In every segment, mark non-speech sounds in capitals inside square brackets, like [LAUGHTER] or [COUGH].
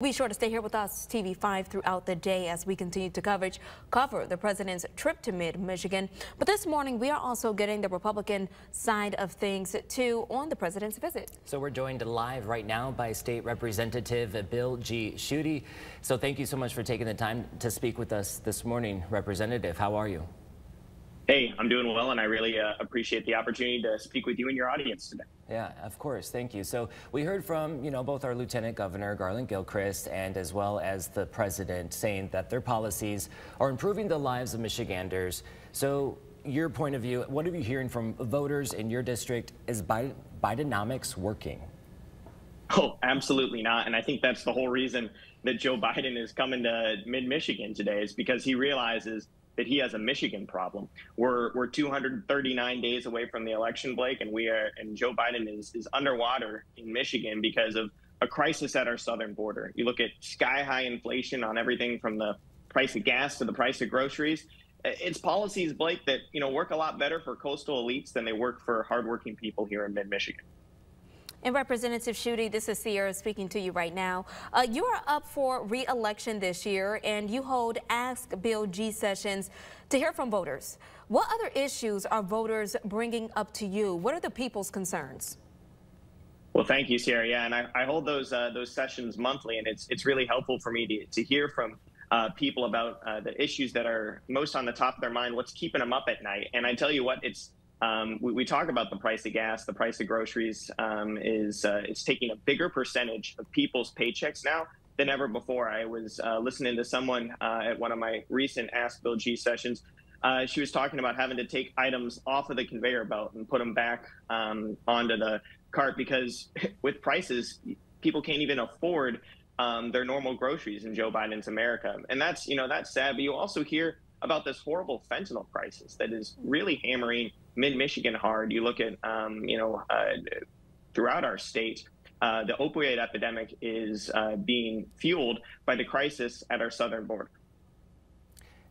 Be sure to stay here with us, TV5, throughout the day as we continue to coverage, cover the president's trip to mid-Michigan. But this morning, we are also getting the Republican side of things, too, on the president's visit. So we're joined live right now by State Representative Bill G. Schuette. So thank you so much for taking the time to speak with us this morning, Representative. How are you? Hey, I'm doing well, and I really uh, appreciate the opportunity to speak with you and your audience today. Yeah, of course. Thank you. So we heard from, you know, both our Lieutenant Governor, Garlin Gilchrist, and as well as the president saying that their policies are improving the lives of Michiganders. So your point of view, what are you hearing from voters in your district? Is Bidenomics working? Oh, absolutely not. And I think that's the whole reason that Joe Biden is coming to mid-Michigan today is because he realizes that he has a Michigan problem. We're we're 239 days away from the election, Blake, and we are and Joe Biden is is underwater in Michigan because of a crisis at our southern border. You look at sky high inflation on everything from the price of gas to the price of groceries. It's policies, Blake, that you know work a lot better for coastal elites than they work for hardworking people here in mid Michigan. And Representative Schuette, this is Sierra speaking to you right now. Uh, you are up for re-election this year, and you hold Ask Bill G sessions to hear from voters. What other issues are voters bringing up to you? What are the people's concerns? Well, thank you, Sierra. Yeah, and I, I hold those uh, those sessions monthly, and it's it's really helpful for me to, to hear from uh, people about uh, the issues that are most on the top of their mind, what's keeping them up at night. And I tell you what, it's um, we, we, talk about the price of gas, the price of groceries um, is uh, it's taking a bigger percentage of people's paychecks now than ever before. I was uh, listening to someone uh, at one of my recent Ask Bill G sessions. Uh, she was talking about having to take items off of the conveyor belt and put them back um, onto the cart because [LAUGHS] with prices, people can't even afford um, their normal groceries in Joe Biden's America, and that's you know that's sad. But you also hear about this horrible fentanyl crisis that is really hammering mid Michigan hard. You look at, um, you know, uh, throughout our state, uh, the opioid epidemic is uh, being fueled by the crisis at our southern border.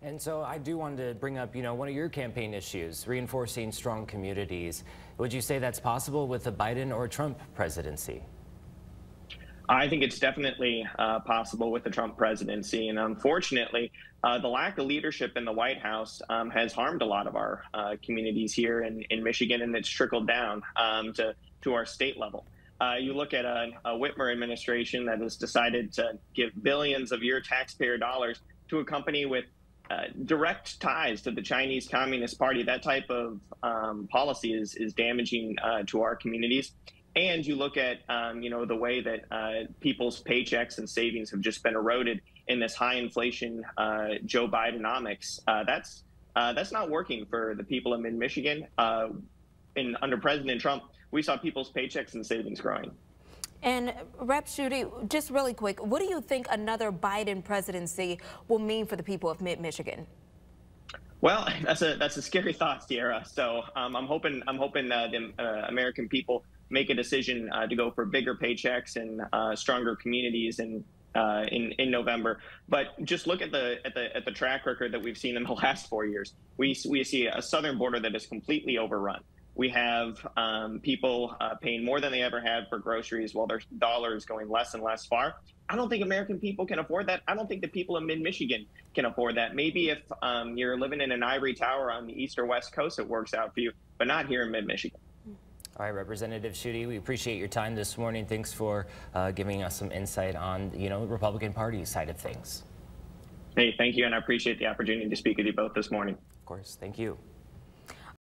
And so I do want to bring up, you know, one of your campaign issues, reinforcing strong communities. Would you say that's possible with the Biden or Trump presidency? I think it's definitely uh, possible with the Trump presidency. And unfortunately, uh, the lack of leadership in the White House um, has harmed a lot of our uh, communities here in, in Michigan, and it's trickled down um, to, to our state level. Uh, you look at a, a, Whitmer administration that has decided to give billions of your taxpayer dollars to a company with uh, direct ties to the Chinese Communist Party. That type of um, policy is, is damaging uh, to our communities and you look at um, you know the way that uh, people's paychecks and savings have just been eroded in this high inflation uh, Joe Bidenomics. Uh, that's uh, that's not working for the people in mid Michigan. Uh, in under President Trump, we saw people's paychecks and savings growing. And Rep Schuette, just really quick, what do you think another Biden presidency will mean for the people of mid Michigan? Well, [LAUGHS] that's a that's a scary thought, Sierra. So um, I'm hoping I'm hoping uh, the American people make a decision uh, to go for bigger paychecks and uh, stronger communities and uh, in in November. But just look at the at the at the track record that we've seen in the [LAUGHS] last four years. We we see a southern border that is completely overrun. We have um, people uh, paying more than they ever had for groceries, while their dollar is going less and less far. I don't think American people can afford that. I don't think the people in mid Michigan can afford that. Maybe if um, you're living in an ivory tower on the east or west coast, it works out for you, but not here in mid Michigan. All right, Representative Schuette, we appreciate your time this morning. Thanks for uh, giving us some insight on, you know, the Republican Party side of things. Hey, thank you, and I appreciate the opportunity to speak with you both this morning. Of course, thank you.